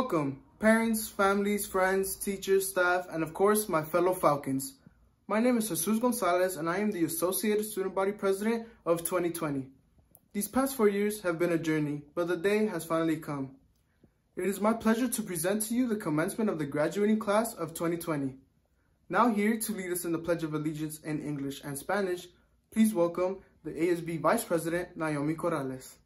Welcome, parents, families, friends, teachers, staff, and of course, my fellow Falcons. My name is Jesus Gonzalez, and I am the Associated Student Body President of 2020. These past four years have been a journey, but the day has finally come. It is my pleasure to present to you the commencement of the graduating class of 2020. Now here to lead us in the Pledge of Allegiance in English and Spanish, please welcome the ASB Vice President, Naomi Corrales.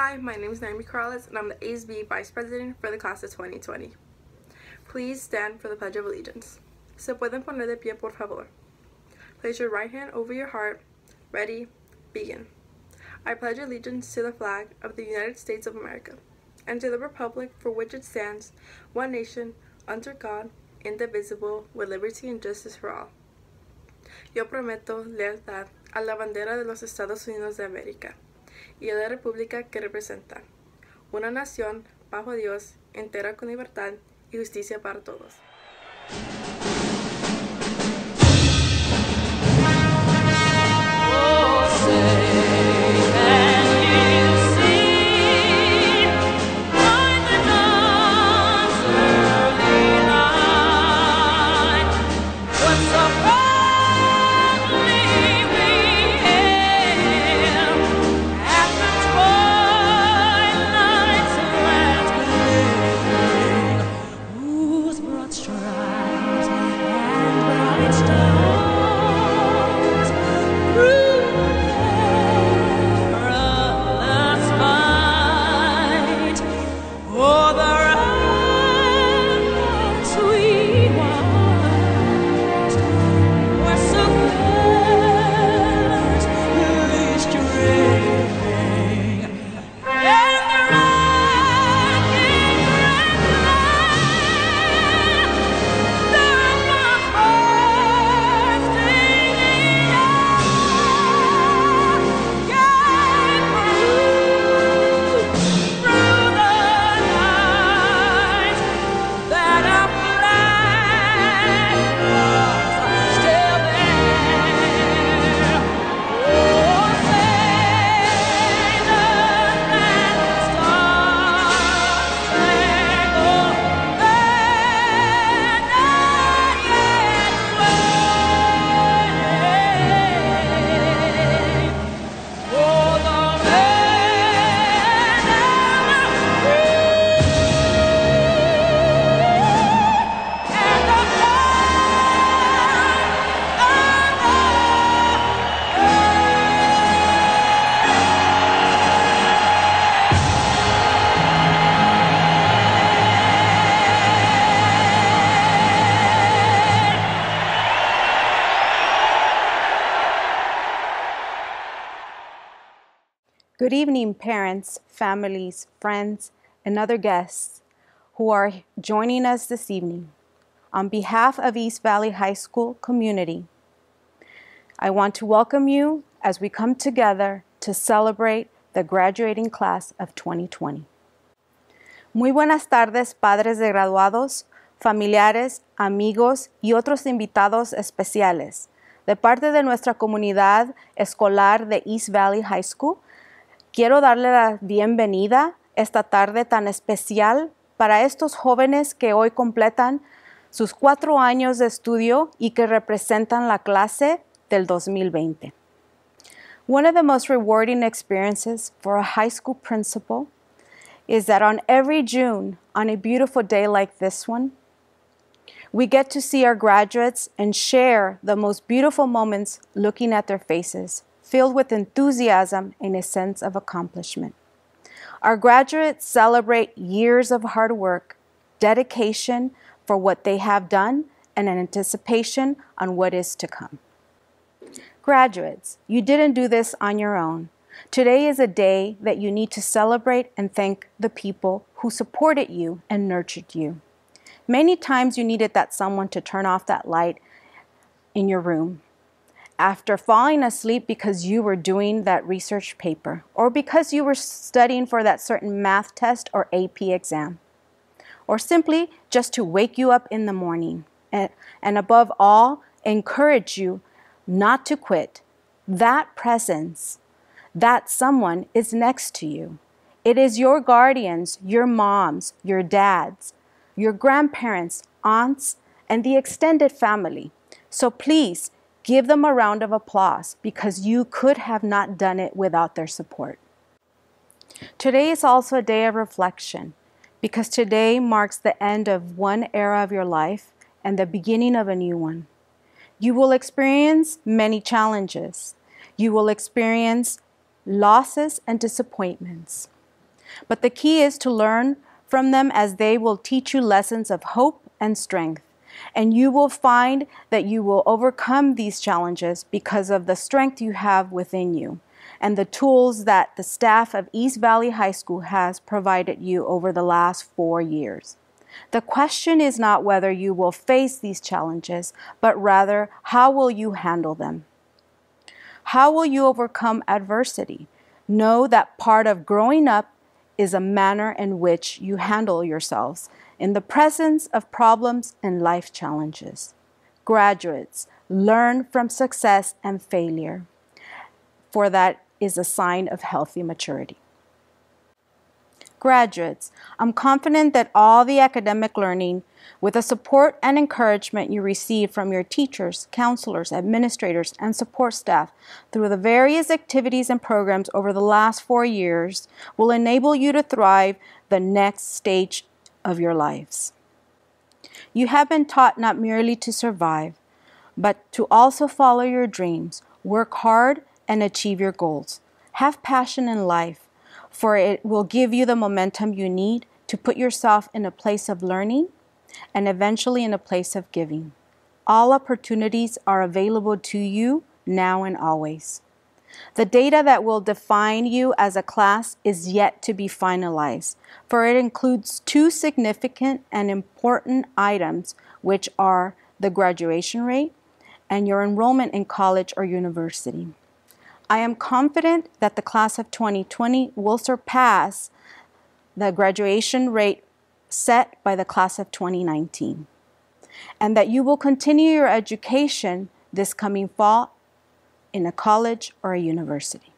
Hi, my name is Naomi Corrales, and I'm the ASB Vice President for the class of 2020. Please stand for the Pledge of Allegiance. Se pueden poner de pie, por favor. Place your right hand over your heart. Ready, begin. I pledge allegiance to the flag of the United States of America and to the republic for which it stands, one nation, under God, indivisible, with liberty and justice for all. Yo prometo lealtad a la bandera de los Estados Unidos de América y a la república que representa, una nación bajo Dios, entera con libertad y justicia para todos. Good evening, parents, families, friends, and other guests who are joining us this evening. On behalf of East Valley High School community, I want to welcome you as we come together to celebrate the graduating class of 2020. Muy buenas tardes, padres de graduados, familiares, amigos y otros invitados especiales. De parte de nuestra comunidad escolar de East Valley High School, quiero darle la bienvenida esta tarde tan especial para estos jóvenes que hoy completan sus cuatro años de estudio y que representan la clase del 2020. One of the most rewarding experiences for a high school principal is that on every June, on a beautiful day like this one, we get to see our graduates and share the most beautiful moments looking at their faces, filled with enthusiasm and a sense of accomplishment. Our graduates celebrate years of hard work, dedication for what they have done, and an anticipation on what is to come. Graduates, you didn't do this on your own. Today is a day that you need to celebrate and thank the people who supported you and nurtured you. Many times you needed that someone to turn off that light in your room after falling asleep because you were doing that research paper or because you were studying for that certain math test or AP exam, or simply just to wake you up in the morning and, and above all, encourage you not to quit. That presence, that someone is next to you. It is your guardians, your moms, your dads, your grandparents, aunts, and the extended family. So please give them a round of applause because you could have not done it without their support. Today is also a day of reflection because today marks the end of one era of your life and the beginning of a new one. You will experience many challenges. You will experience losses and disappointments. But the key is to learn from them as they will teach you lessons of hope and strength. And you will find that you will overcome these challenges because of the strength you have within you and the tools that the staff of East Valley High School has provided you over the last four years. The question is not whether you will face these challenges, but rather how will you handle them? How will you overcome adversity? Know that part of growing up is a manner in which you handle yourselves in the presence of problems and life challenges. Graduates, learn from success and failure, for that is a sign of healthy maturity. Graduates, I'm confident that all the academic learning, with the support and encouragement you receive from your teachers, counselors, administrators, and support staff through the various activities and programs over the last four years, will enable you to thrive the next stage of your lives. You have been taught not merely to survive, but to also follow your dreams, work hard, and achieve your goals. Have passion in life for it will give you the momentum you need to put yourself in a place of learning and eventually in a place of giving. All opportunities are available to you now and always. The data that will define you as a class is yet to be finalized, for it includes two significant and important items, which are the graduation rate and your enrollment in college or university. I am confident that the class of 2020 will surpass the graduation rate set by the class of 2019, and that you will continue your education this coming fall in a college or a university.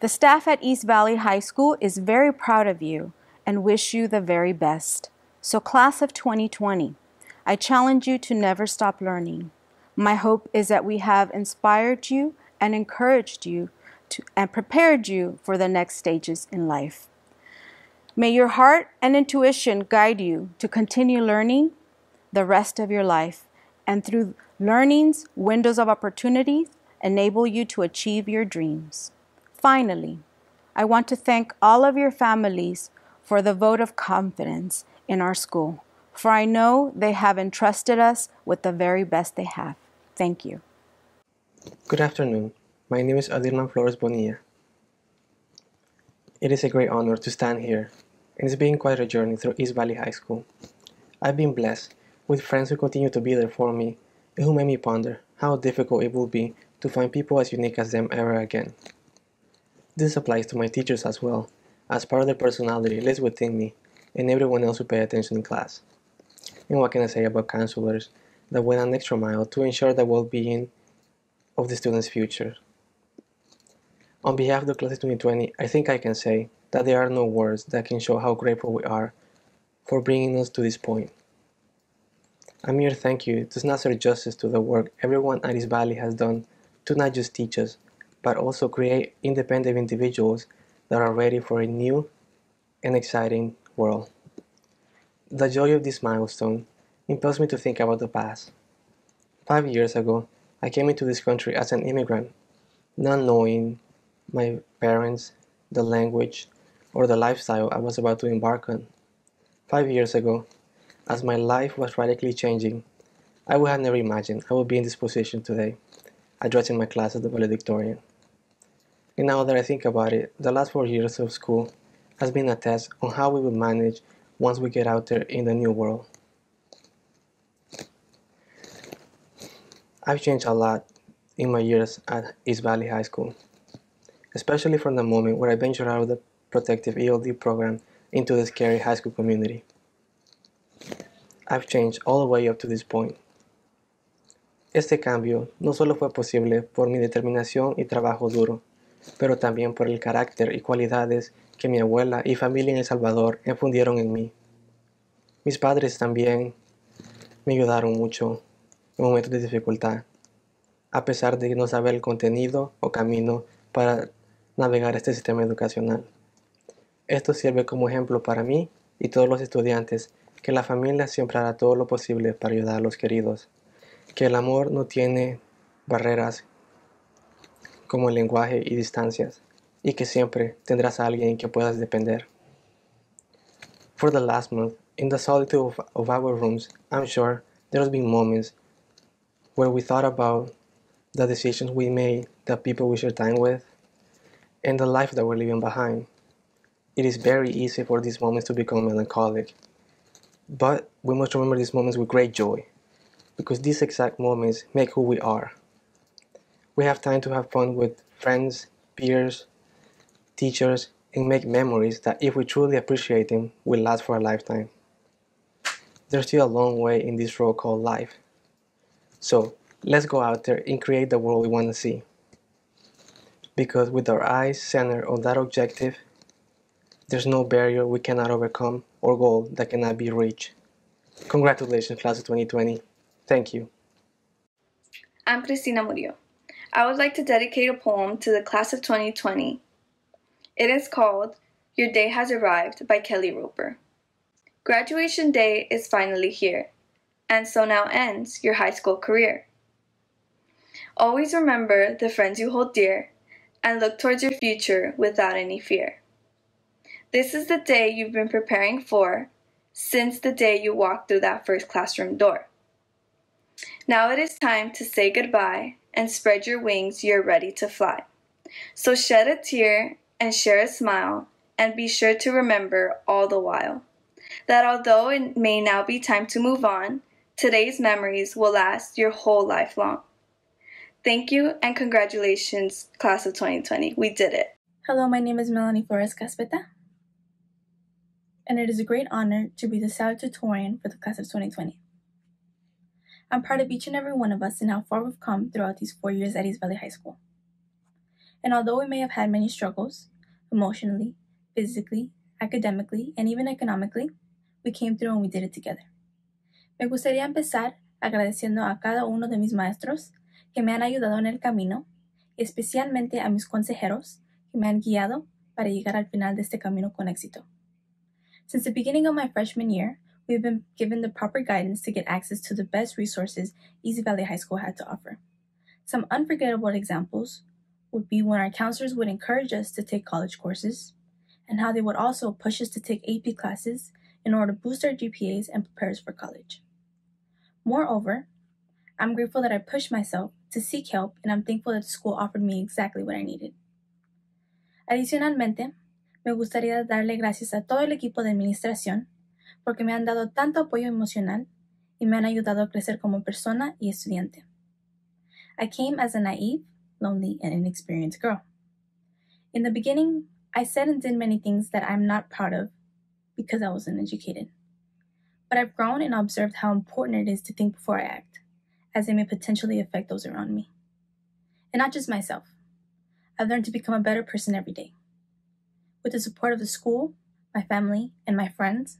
The staff at East Valley High School is very proud of you and wish you the very best. So, class of 2020, I challenge you to never stop learning. My hope is that we have inspired you and encouraged you to, and prepared you for the next stages in life. May your heart and intuition guide you to continue learning the rest of your life, and through learning's windows of opportunity, enable you to achieve your dreams. Finally, I want to thank all of your families for the vote of confidence in our school, for I know they have entrusted us with the very best they have. Thank you. Good afternoon. My name is Adirlan Flores Bonilla. It is a great honor to stand here, and it's been quite a journey through East Valley High School. I've been blessed with friends who continue to be there for me and who made me ponder how difficult it will be to find people as unique as them ever again. This applies to my teachers as well, as part of their personality lives within me and everyone else who pay attention in class. And what can I say about counselors that went an extra mile to ensure the well-being of the students' future? On behalf of the class of 2020, I think I can say that there are no words that can show how grateful we are for bringing us to this point. A mere thank you does not serve justice to the work everyone at East Valley has done to not just teach us, but also create independent individuals that are ready for a new and exciting world. The joy of this milestone impels me to think about the past. Five years ago, I came into this country as an immigrant, not knowing my parents, the language, or the lifestyle I was about to embark on. Five years ago, as my life was radically changing, I would have never imagined I would be in this position today, addressing my class as the valedictorian. And now that I think about it, the last four years of school has been a test on how we will manage once we get out there in the new world. I've changed a lot in my years at East Valley High School, especially from the moment where I ventured out of the protective ELD program into the scary high school community. I've changed all the way up to this point. Este cambio no solo fue posible por mi determinación y trabajo duro, pero también por el carácter y cualidades que mi abuela y familia en El Salvador infundieron en mí. Mis padres también me ayudaron mucho en momentos de dificultad, a pesar de no saber el contenido o camino para navegar este sistema educacional. Esto sirve como ejemplo para mí y todos los estudiantes que la familia siempre hará todo lo posible para ayudar a los queridos, que el amor no tiene barreras como el lenguaje y distancias, y que siempre tendrás a alguien que puedas depender. For the last month, in the solitude of, of our rooms, I'm sure there's been moments where we thought about the decisions we made, the people we share time with, and the life that we're leaving behind. It is very easy for these moments to become melancholic, but we must remember these moments with great joy, because these exact moments make who we are. We have time to have fun with friends, peers, teachers, and make memories that, if we truly appreciate them, will last for a lifetime. There's still a long way in this road called life. So let's go out there and create the world we want to see. Because with our eyes centered on that objective, there's no barrier we cannot overcome or goal that cannot be reached. Congratulations, class of 2020. Thank you. I'm Cristina Murillo. I would like to dedicate a poem to the class of 2020. It is called Your Day Has Arrived by Kelly Roper. Graduation day is finally here, and so now ends your high school career. Always remember the friends you hold dear and look towards your future without any fear. This is the day you've been preparing for since the day you walked through that first classroom door. Now it is time to say goodbye and spread your wings, you're ready to fly. So shed a tear and share a smile, and be sure to remember all the while that although it may now be time to move on, today's memories will last your whole life long. Thank you and congratulations, class of 2020. We did it. Hello, my name is Melanie Flores Caspeta, and it is a great honor to be the salutatorian for the class of 2020. I'm proud of each and every one of us and how far we've come throughout these four years at East Valley High School. And although we may have had many struggles, emotionally, physically, academically, and even economically, we came through and we did it together. Me gustaría empezar agradeciendo a cada uno de mis maestros que me han ayudado en el camino, especialmente a mis consejeros que me han guiado para llegar al final de este camino con éxito. Since the beginning of my freshman year, we've been given the proper guidance to get access to the best resources East Valley High School had to offer. Some unforgettable examples would be when our counselors would encourage us to take college courses, and how they would also push us to take AP classes in order to boost our GPAs and prepare us for college. Moreover, I'm grateful that I pushed myself to seek help, and I'm thankful that the school offered me exactly what I needed. Adicionalmente, me gustaría darle gracias a todo el equipo de administración porque me han dado tanto apoyo emocional y me han ayudado a crecer como persona y estudiante. I came as a naive, lonely, and inexperienced girl. In the beginning, I said and did many things that I'm not proud of because I wasn't educated. But I've grown and observed how important it is to think before I act, as it may potentially affect those around me. And not just myself. I've learned to become a better person every day. With the support of the school, my family, and my friends,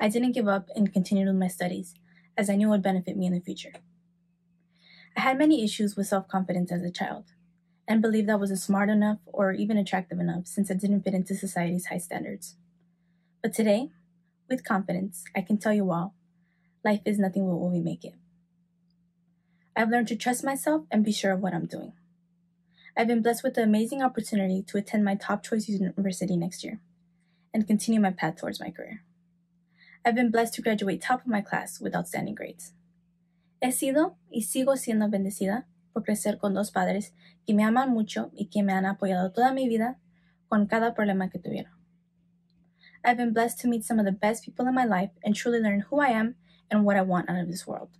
I didn't give up and continued with my studies, as I knew it would benefit me in the future. I had many issues with self confidence as a child, and believed I wasn't smart enough or even attractive enough since I didn't fit into society's high standards. But today, with confidence, I can tell you all life is nothing but what we make it. I've learned to trust myself and be sure of what I'm doing. I've been blessed with the amazing opportunity to attend my top choice university next year and continue my path towards my career. I've been blessed to graduate top of my class with outstanding grades. He sido y sigo siendo bendecida por crecer con dos padres que me aman mucho y que me han apoyado toda mi vida con cada problema que tuvieron. I've been blessed to meet some of the best people in my life and truly learn who I am and what I want out of this world.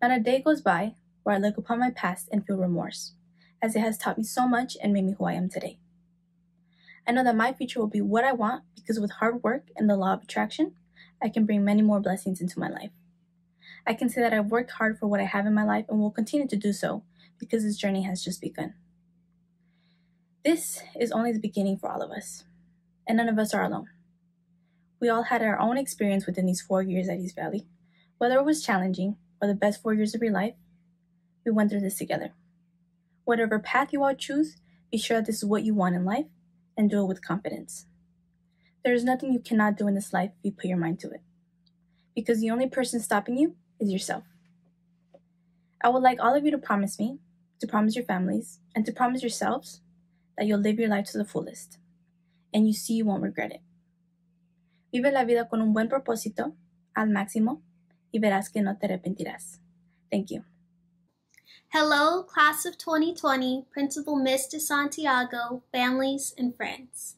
Not a day goes by where I look upon my past and feel remorse, as it has taught me so much and made me who I am today. I know that my future will be what I want because with hard work and the law of attraction, I can bring many more blessings into my life. I can say that I've worked hard for what I have in my life and will continue to do so because this journey has just begun. This is only the beginning for all of us, and none of us are alone. We all had our own experience within these four years at East Valley. Whether it was challenging or the best four years of your life, we went through this together. Whatever path you all choose, be sure that this is what you want in life and do it with confidence. There is nothing you cannot do in this life if you put your mind to it. Because the only person stopping you is yourself. I would like all of you to promise me, to promise your families, and to promise yourselves that you'll live your life to the fullest. And you see you won't regret it. Vive la vida con un buen propósito, al máximo, y verás que no te arrepentirás. Thank you. Hello, class of 2020, Principal Miss de Santiago, families, and friends.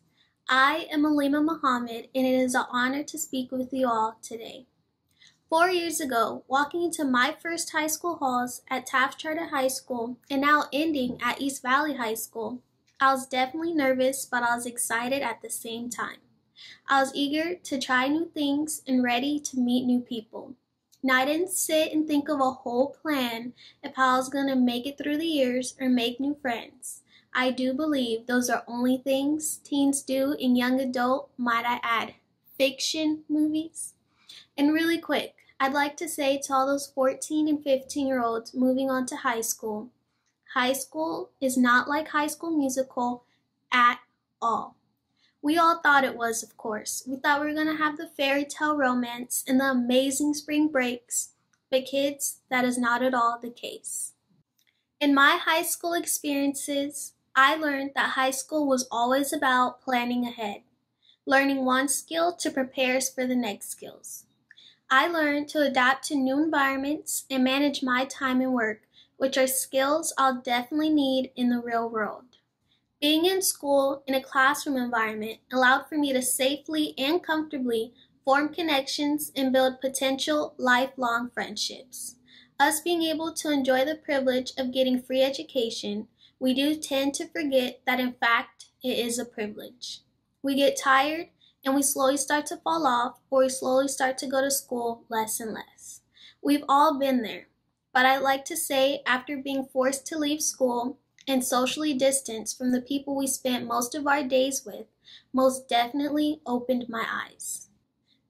I am Alima Muhammad, and it is an honor to speak with you all today. Four years ago, walking into my first high school halls at Taft Charter High School and now ending at East Valley High School, I was definitely nervous, but I was excited at the same time. I was eager to try new things and ready to meet new people. Now, I didn't sit and think of a whole plan if I was going to make it through the years or make new friends. I do believe those are only things teens do in young adult, might I add, fiction movies. And really quick, I'd like to say to all those 14 and 15 year olds moving on to high school, high school is not like high school musical at all. We all thought it was, of course. We thought we were going to have the fairy tale romance and the amazing spring breaks. But, kids, that is not at all the case. In my high school experiences, I learned that high school was always about planning ahead, learning one skill to prepare us for the next skills. I learned to adapt to new environments and manage my time and work, which are skills I'll definitely need in the real world. Being in school in a classroom environment allowed for me to safely and comfortably form connections and build potential lifelong friendships. Us being able to enjoy the privilege of getting free education, we do tend to forget that in fact it is a privilege. We get tired and we slowly start to fall off or we slowly start to go to school less and less. We've all been there, but I'd like to say after being forced to leave school, and socially distanced from the people we spent most of our days with most definitely opened my eyes.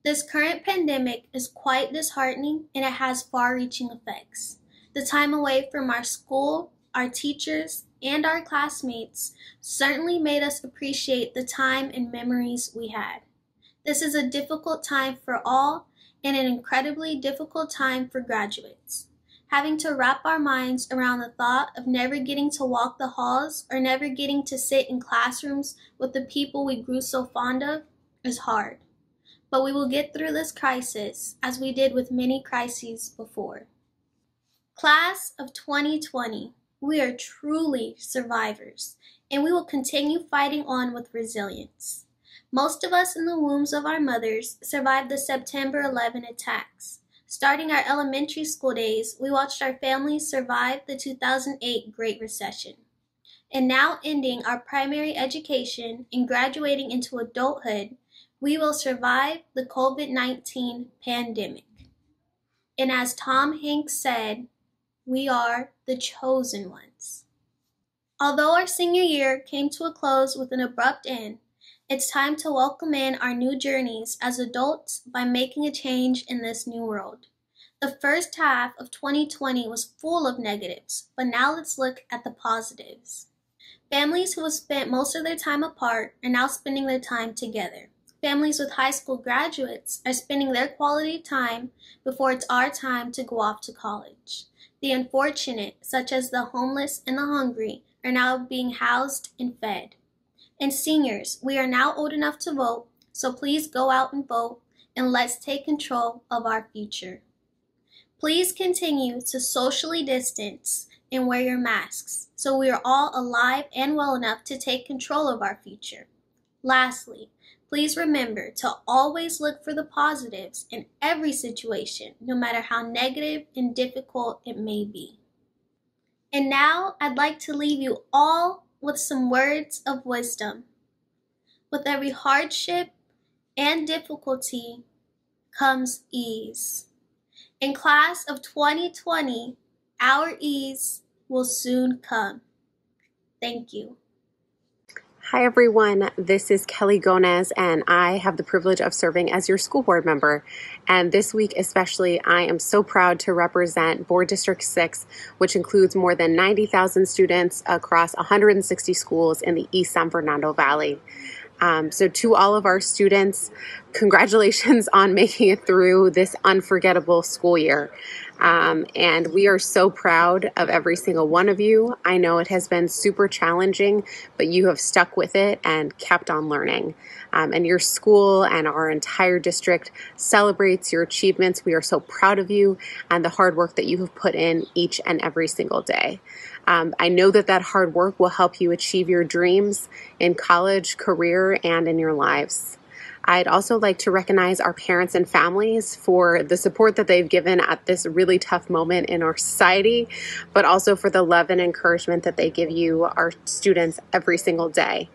This current pandemic is quite disheartening and it has far reaching effects. The time away from our school, our teachers, and our classmates certainly made us appreciate the time and memories we had. This is a difficult time for all and an incredibly difficult time for graduates having to wrap our minds around the thought of never getting to walk the halls or never getting to sit in classrooms with the people we grew so fond of is hard. But we will get through this crisis as we did with many crises before. Class of 2020, we are truly survivors, and we will continue fighting on with resilience. Most of us in the wombs of our mothers survived the September 11 attacks. Starting our elementary school days, we watched our families survive the 2008 Great Recession. And now ending our primary education and graduating into adulthood, we will survive the COVID 19 pandemic. And as Tom Hanks said, we are the chosen ones. Although our senior year came to a close with an abrupt end, it's time to welcome in our new journeys as adults by making a change in this new world. The first half of 2020 was full of negatives, but now let's look at the positives. Families who have spent most of their time apart are now spending their time together. Families with high school graduates are spending their quality time before it's our time to go off to college. The unfortunate, such as the homeless and the hungry, are now being housed and fed. And seniors, we are now old enough to vote, so please go out and vote and let's take control of our future. Please continue to socially distance and wear your masks so we are all alive and well enough to take control of our future. Lastly, please remember to always look for the positives in every situation, no matter how negative and difficult it may be. And now I'd like to leave you all with some words of wisdom. With every hardship and difficulty comes ease. In class of 2020, our ease will soon come. Thank you. Hi, everyone. This is Kelly Gonez, and I have the privilege of serving as your school board member. And this week, especially, I am so proud to represent Board District 6, which includes more than 90,000 students across 160 schools in the East San Fernando Valley. Um, so, to all of our students, congratulations on making it through this unforgettable school year. Um, and we are so proud of every single one of you. I know it has been super challenging, but you have stuck with it and kept on learning. Um, and your school and our entire district celebrates your achievements. We are so proud of you and the hard work that you have put in each and every single day. Um, I know that that hard work will help you achieve your dreams in college, career, and in your lives. I'd also like to recognize our parents and families for the support that they've given at this really tough moment in our society, but also for the love and encouragement that they give you, our students, every single day.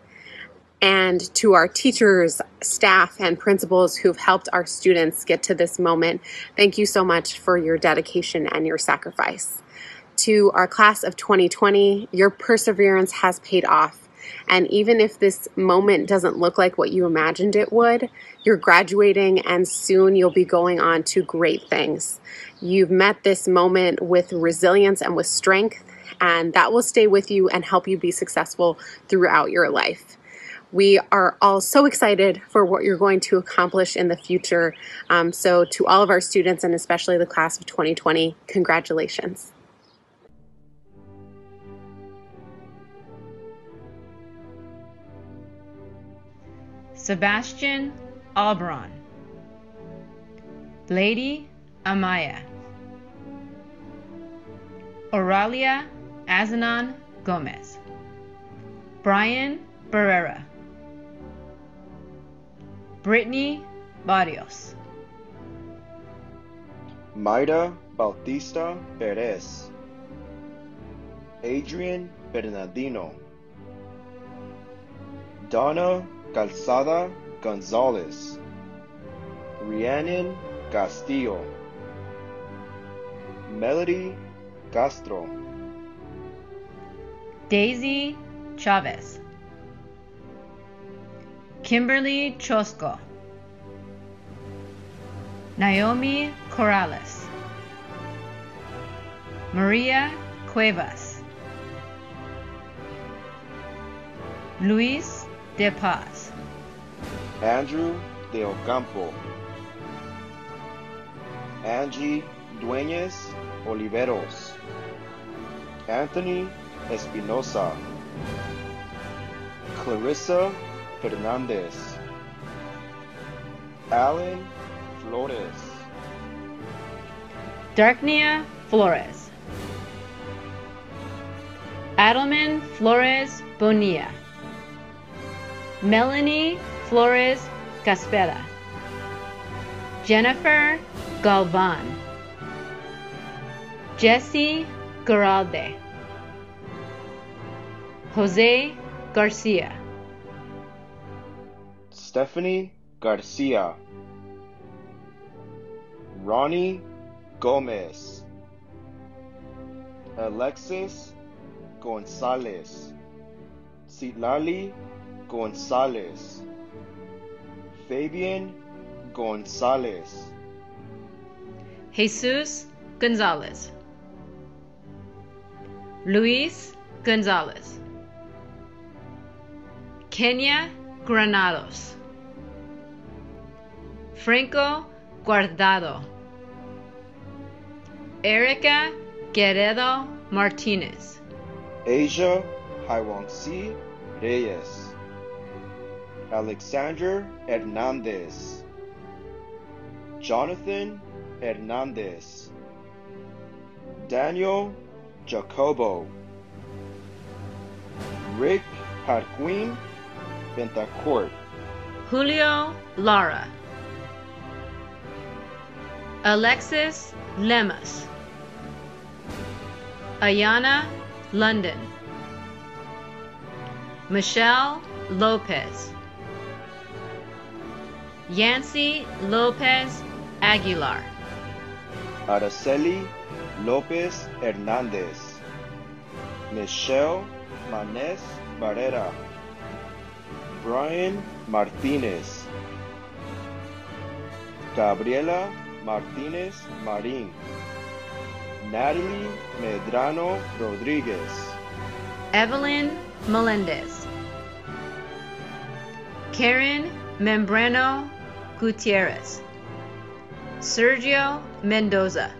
And to our teachers, staff, and principals who've helped our students get to this moment, thank you so much for your dedication and your sacrifice. To our class of 2020, your perseverance has paid off. And even if this moment doesn't look like what you imagined it would, you're graduating and soon you'll be going on to great things. You've met this moment with resilience and with strength, and that will stay with you and help you be successful throughout your life. We are all so excited for what you're going to accomplish in the future. Um, so, to all of our students and especially the class of 2020, congratulations. Sebastian Albron, Lady Amaya, Oralia Azanon Gomez, Brian Barrera, Brittany Barrios, Mayra Bautista Perez, Adrian Bernardino, Donna Calzada Gonzalez, Rhiannon Castillo, Melody Castro, Daisy Chavez, Kimberly Chosco, Naomi Corrales, Maria Cuevas, Luis De Paz, Andrew De Ocampo, Angie Dueñez Oliveros, Anthony Espinosa, Clarissa Fernandez, Alan Flores, Darknia Flores, Adelman Flores Bonilla, Melanie Flores Caspera, Jennifer Galvan, Jesse Garalde, Jose Garcia, Stephanie Garcia, Ronnie Gomez, Alexis Gonzalez, Citlali Gonzalez, Fabian Gonzalez, Jesus Gonzalez, Luis Gonzalez, Kenya Granados, Franco Guardado, Erica Guerrero Martinez, Asia Haiwangsi Reyes, Alexander Hernandez, Jonathan Hernandez, Daniel Jacobo, Rick Harquin Bentacourt, Julio Lara, Alexis Lemus, Ayana London, Michelle Lopez, Yancy Lopez Aguilar, Araceli Lopez Hernandez, Michelle Manes Barrera, Brian Martinez, Gabriela Martinez Marin, Natalie Medrano Rodriguez, Evelyn Melendez, Karen Membrano Gutierrez, Sergio Mendoza,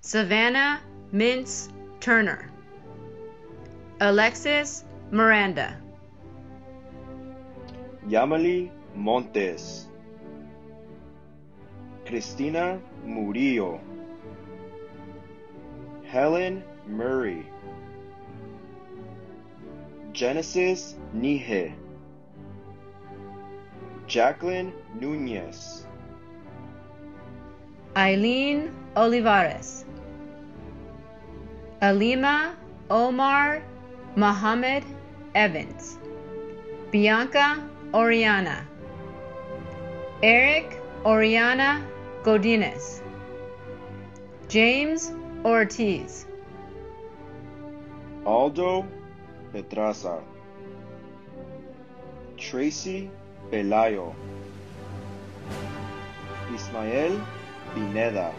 Savannah Mintz Turner, Alexis Miranda, Yamali Montes, Cristina Murillo, Helen Murray, Genesis Nije, Jacqueline Nunez, Eileen Olivares, Alima Omar Mohammed Evans, Bianca Oriana, Eric Oriana Godinez, James Ortiz, Aldo Petraza, Tracy Pelayo, Ismael Pineda,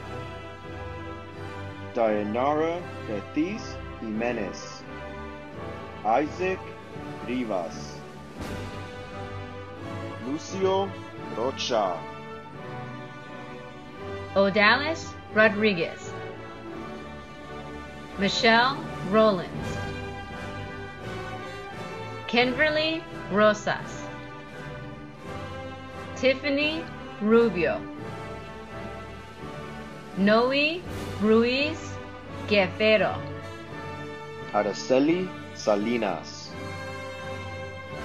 Dayanara Betis Jimenez, Isaac Rivas, Lucio Rocha, Odalis Rodriguez, Michelle Rollins, Kenverly Rosas, Tiffany Rubio, Noe Ruiz Guerrero, Araceli Salinas,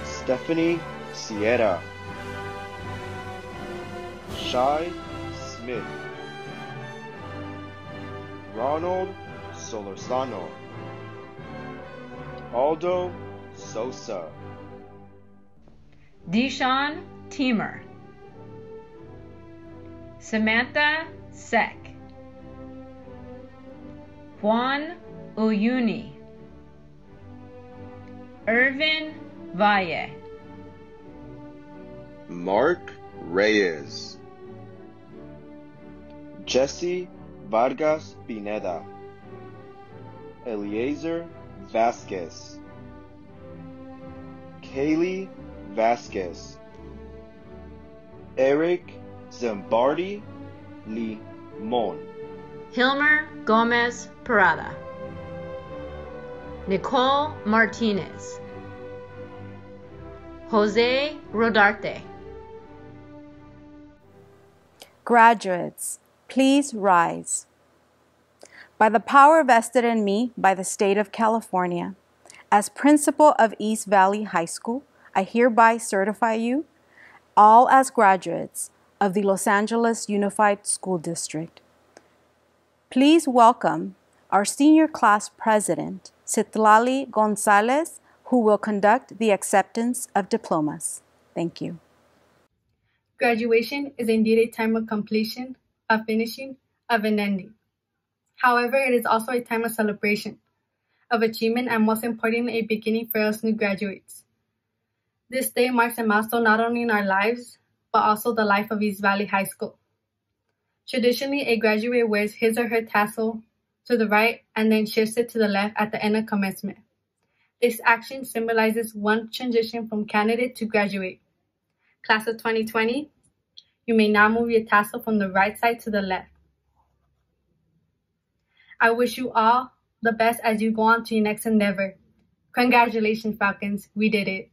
Stephanie Sierra, Shai Smith, Ronald Solorzano, Aldo Sosa, Deshaun Teamer, Samantha Seck, Juan Uyuni, Irvin Valle, Mark Reyes, Jesse Vargas Pineda, Eliezer Vasquez, Kaylee Vasquez, Eric Zambardi Limon, Hilmer Gomez Parada, Nicole Martinez, Jose Rodarte. Graduates, please rise. By the power vested in me by the state of California, as principal of East Valley High School, I hereby certify you all as graduates of the Los Angeles Unified School District. Please welcome our senior class president, Citlali Gonzalez, who will conduct the acceptance of diplomas. Thank you. Graduation is indeed a time of completion, of finishing, of an ending. However, it is also a time of celebration, of achievement, and most importantly, a beginning for us new graduates. This day marks a milestone not only in our lives, but also the life of East Valley High School. Traditionally, a graduate wears his or her tassel to the right and then shifts it to the left at the end of commencement. This action symbolizes one transition from candidate to graduate. Class of 2020, you may now move your tassel from the right side to the left. I wish you all the best as you go on to your next endeavor. Congratulations, Falcons. We did it.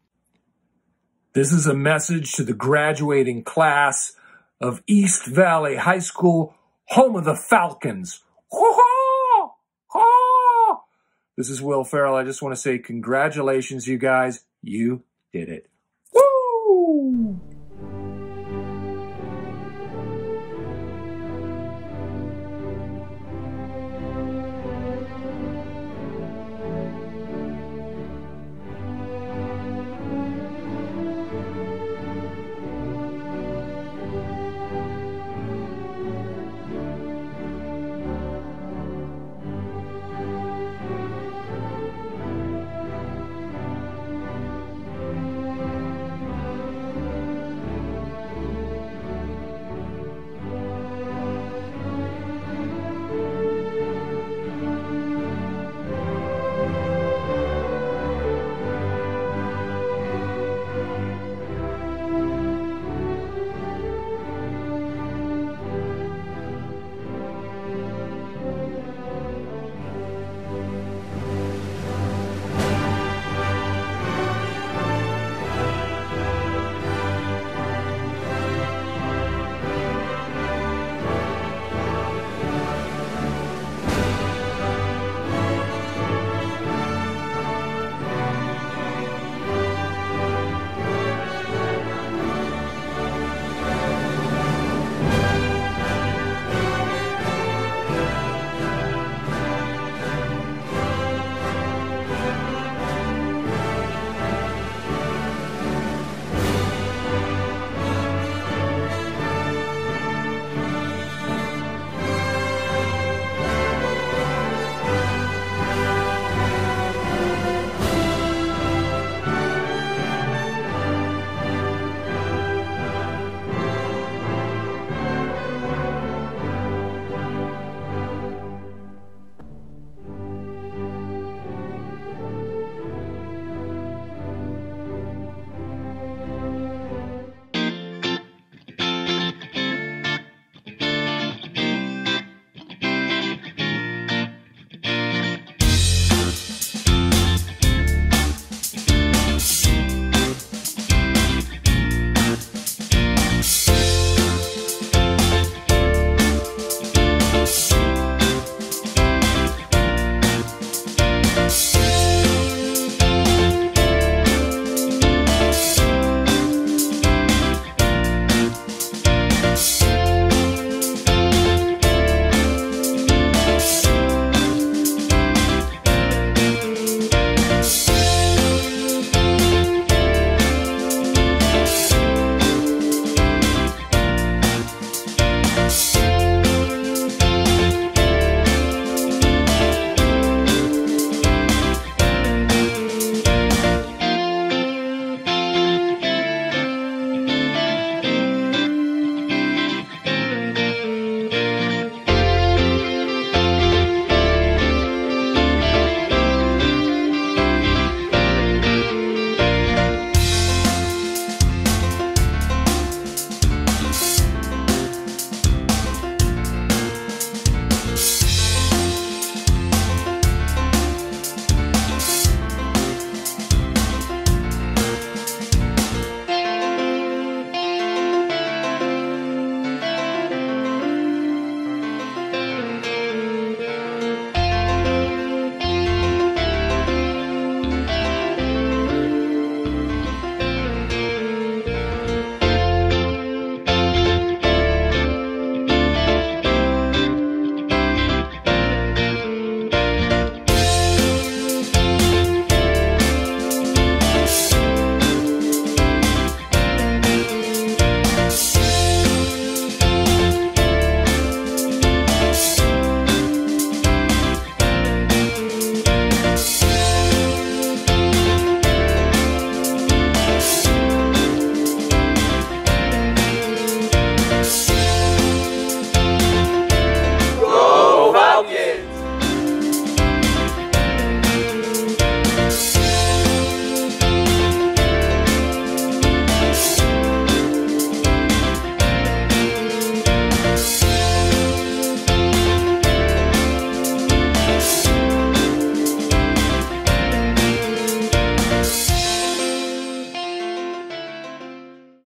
This is a message to the graduating class of East Valley High School, home of the Falcons. This is Will Ferrell. I just want to say congratulations, you guys. You did it. Woo!